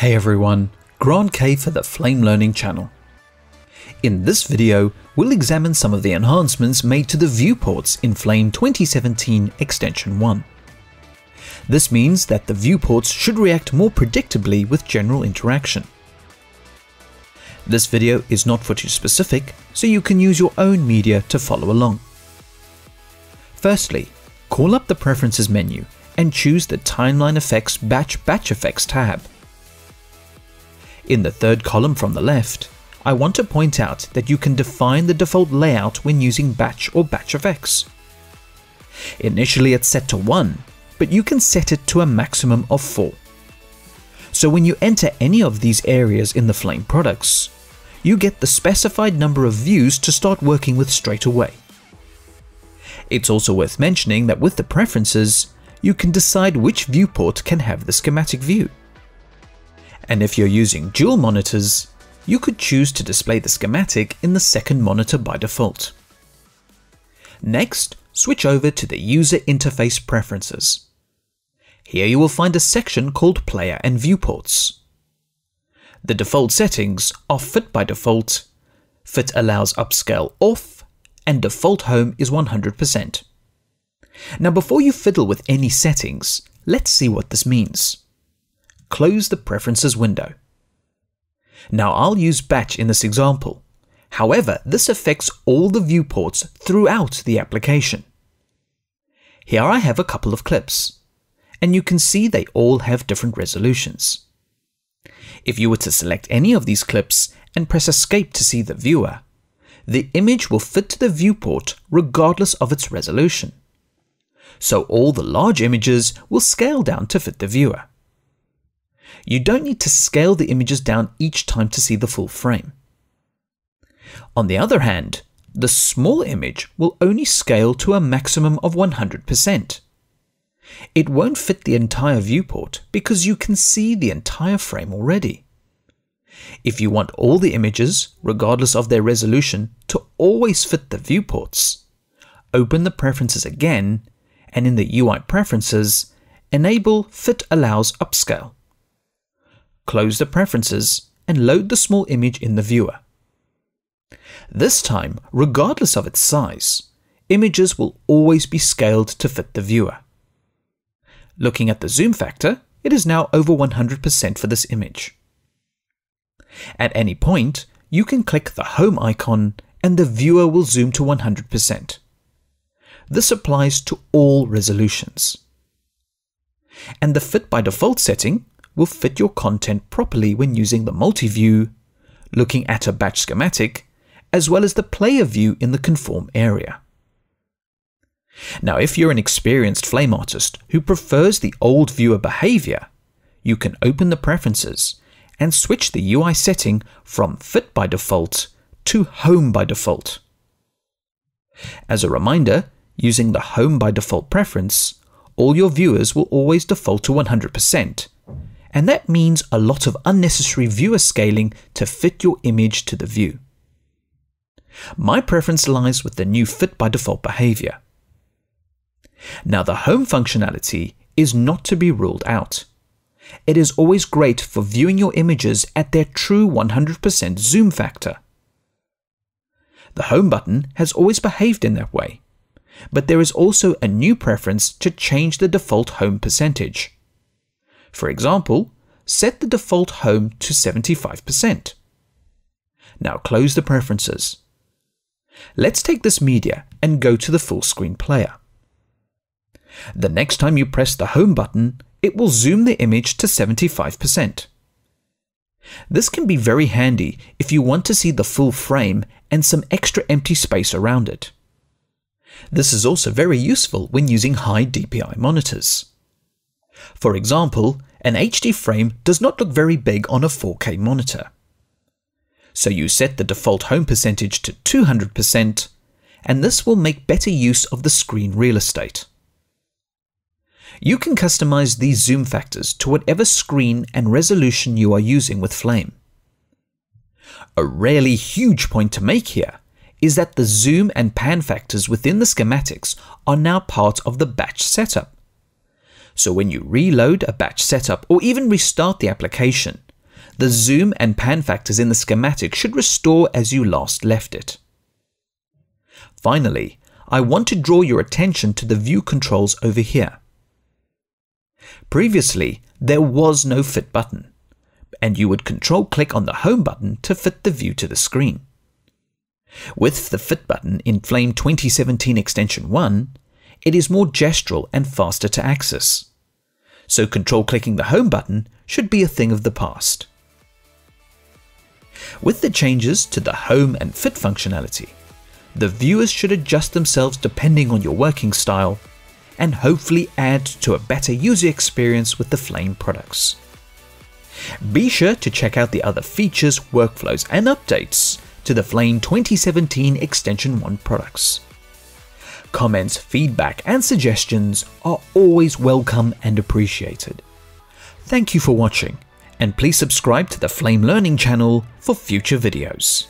Hey everyone, Grant Kay for the Flame Learning channel. In this video, we'll examine some of the enhancements made to the viewports in Flame 2017 Extension 1. This means that the viewports should react more predictably with general interaction. This video is not footage specific, so you can use your own media to follow along. Firstly, call up the Preferences menu and choose the Timeline Effects Batch Batch Effects tab. In the third column from the left, I want to point out that you can define the default layout when using batch or batch effects. Initially it's set to 1, but you can set it to a maximum of 4. So when you enter any of these areas in the Flame products, you get the specified number of views to start working with straight away. It's also worth mentioning that with the preferences, you can decide which viewport can have the schematic view. And if you're using dual monitors, you could choose to display the schematic in the second monitor by default. Next, switch over to the User Interface Preferences. Here you will find a section called Player and Viewports. The default settings are Fit by default, Fit allows upscale off, and default home is 100%. Now before you fiddle with any settings, let's see what this means. Close the Preferences window. Now I'll use batch in this example. However, this affects all the viewports throughout the application. Here I have a couple of clips, and you can see they all have different resolutions. If you were to select any of these clips and press escape to see the viewer, the image will fit to the viewport regardless of its resolution. So all the large images will scale down to fit the viewer. You don't need to scale the images down each time to see the full frame. On the other hand, the small image will only scale to a maximum of 100%. It won't fit the entire viewport because you can see the entire frame already. If you want all the images, regardless of their resolution, to always fit the viewports, open the preferences again and in the UI preferences, enable Fit Allows Upscale close the preferences, and load the small image in the viewer. This time, regardless of its size, images will always be scaled to fit the viewer. Looking at the zoom factor, it is now over 100% for this image. At any point, you can click the home icon and the viewer will zoom to 100%. This applies to all resolutions. And the fit by default setting will fit your content properly when using the multi-view, looking at a batch schematic, as well as the player view in the conform area. Now, if you're an experienced flame artist who prefers the old viewer behavior, you can open the preferences and switch the UI setting from fit by default to home by default. As a reminder, using the home by default preference, all your viewers will always default to 100%, and that means a lot of unnecessary viewer scaling to fit your image to the view. My preference lies with the new fit by default behavior. Now the home functionality is not to be ruled out. It is always great for viewing your images at their true 100% zoom factor. The home button has always behaved in that way, but there is also a new preference to change the default home percentage. For example, set the default home to 75%. Now close the preferences. Let's take this media and go to the full screen player. The next time you press the home button, it will zoom the image to 75%. This can be very handy if you want to see the full frame and some extra empty space around it. This is also very useful when using high DPI monitors. For example, an HD frame does not look very big on a 4K monitor. So you set the default home percentage to 200%, and this will make better use of the screen real estate. You can customize these zoom factors to whatever screen and resolution you are using with Flame. A really huge point to make here is that the zoom and pan factors within the schematics are now part of the batch setup. So when you reload a batch setup or even restart the application, The zoom and pan factors in the schematic should restore as you last left it. Finally, I want to draw your attention to the view controls over here. Previously, there was no fit button, and you would control click on the home button to fit the view to the screen. With the fit button in Flame 2017 Extension 1, it is more gestural and faster to access. So control clicking the home button should be a thing of the past. With the changes to the home and fit functionality, the viewers should adjust themselves depending on your working style and hopefully add to a better user experience with the Flame products. Be sure to check out the other features, workflows, and updates to the Flame 2017 Extension 1 products. Comments, feedback, and suggestions are always welcome and appreciated. Thank you for watching, and please subscribe to the Flame Learning channel for future videos.